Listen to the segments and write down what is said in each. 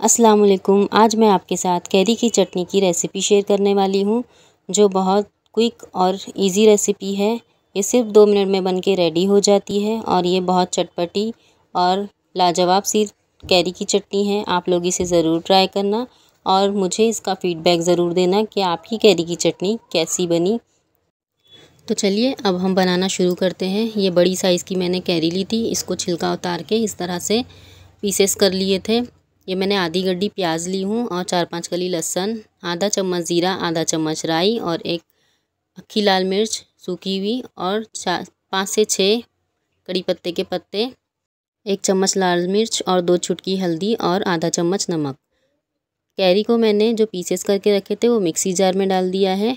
अस्सलाम वालेकुम आज मैं आपके साथ कैरी की चटनी की रेसिपी शेयर करने वाली हूँ, जो बहुत क्विक और इजी रेसिपी है। ये सिर्फ़ दो मिनट में बन के रेडी हो जाती है और ये बहुत चटपटी और लाजवाब सी कैरी की चटनी है। आप लोग इसे ज़रूर ट्राई करना और मुझे इसका फ़ीडबैक ज़रूर देना कि आपकी कैरी की चटनी कैसी बनी। तो चलिए, अब हम बनाना शुरू करते हैं। ये बड़ी साइज़ की मैंने कैरी ली थी, इसको छिलका उतार के इस तरह से पीसेस कर लिए थे। ये मैंने आधी गड्डी प्याज ली हूँ और चार पाँच कली लहसन, आधा चम्मच ज़ीरा, आधा चम्मच राई और एक अक्खी लाल मिर्च सूखी हुई और चार पाँच से छः कड़ी पत्ते के पत्ते, एक चम्मच लाल मिर्च और दो छुटकी हल्दी और आधा चम्मच नमक। कैरी को मैंने जो पीसेस करके रखे थे वो मिक्सी जार में डाल दिया है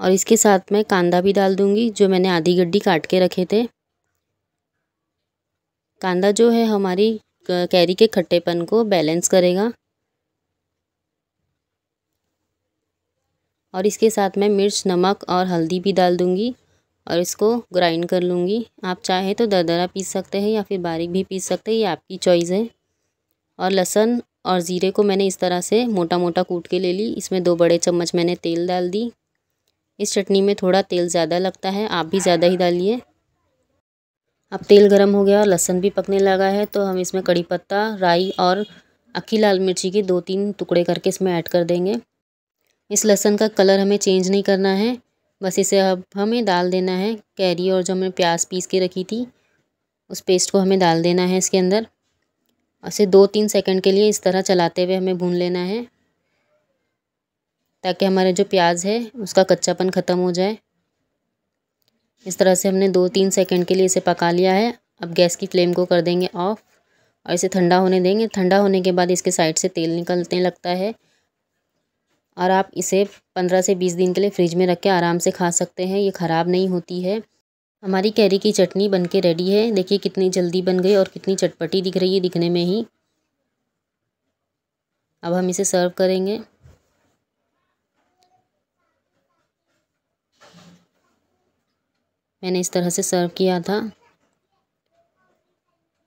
और इसके साथ मैं कांदा भी डाल दूँगी जो मैंने आधी गड्डी काट के रखे थे। कांदा जो है हमारी कैरी के खट्टेपन को बैलेंस करेगा। और इसके साथ मैं मिर्च, नमक और हल्दी भी डाल दूँगी और इसको ग्राइंड कर लूँगी। आप चाहे तो दरदरा पीस सकते हैं या फिर बारीक भी पीस सकते हैं, ये आपकी चॉइस है। और लहसुन और ज़ीरे को मैंने इस तरह से मोटा मोटा कूट के ले ली। इसमें दो बड़े चम्मच मैंने तेल डाल दी। इस चटनी में थोड़ा तेल ज़्यादा लगता है, आप भी ज़्यादा ही डालिए। अब तेल गरम हो गया और लहसन भी पकने लगा है तो हम इसमें कड़ी पत्ता, राई और अक्खी लाल मिर्ची के दो तीन टुकड़े करके इसमें ऐड कर देंगे। इस लहसन का कलर हमें चेंज नहीं करना है, बस इसे अब हमें डाल देना है, कैरी और जो हमने प्याज पीस के रखी थी, उस पेस्ट को हमें डाल देना है इसके अंदर। इसे दो तीन सेकंड के लिए इस तरह चलाते हुए हमें भून लेना है, ताकि हमारे जो प्याज है, उसका कच्चापन ख़त्म हो जाए। इस तरह से हमने दो तीन सेकंड के लिए इसे पका लिया है। अब गैस की फ्लेम को कर देंगे ऑफ़ और इसे ठंडा होने देंगे। ठंडा होने के बाद इसके साइड से तेल निकलने लगता है और आप इसे पंद्रह से बीस दिन के लिए फ्रिज में रख के आराम से खा सकते हैं। ये ख़राब नहीं होती है। हमारी कैरी की चटनी बन के रेडी है। देखिए कितनी जल्दी बन गई और कितनी चटपटी दिख रही है दिखने में ही। अब हम इसे सर्व करेंगे। मैंने इस तरह से सर्व किया था।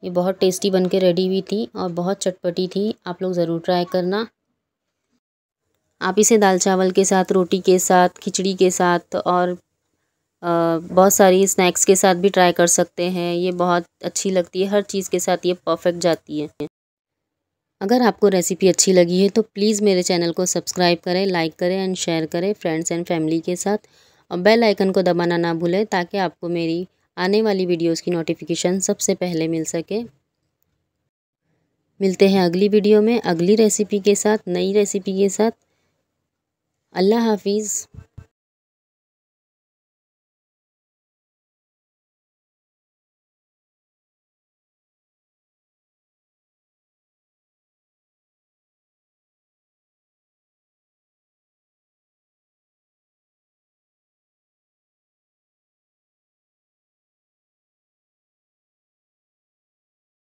ये बहुत टेस्टी बन के रेडी हुई थी और बहुत चटपटी थी। आप लोग ज़रूर ट्राई करना। आप इसे दाल चावल के साथ, रोटी के साथ, खिचड़ी के साथ और बहुत सारी स्नैक्स के साथ भी ट्राई कर सकते हैं। ये बहुत अच्छी लगती है। हर चीज़ के साथ ये परफेक्ट जाती है। अगर आपको रेसिपी अच्छी लगी है तो प्लीज़ मेरे चैनल को सब्सक्राइब करें लाइक करें एंड शेयर करें फ्रेंड्स एंड फैमिली के साथ। और बेल आइकन को दबाना ना भूलें ताकि आपको मेरी आने वाली वीडियोस की नोटिफिकेशन सबसे पहले मिल सके। मिलते हैं अगली वीडियो में, अगली रेसिपी के साथ, नई रेसिपी के साथ। अल्लाह हाफिज़।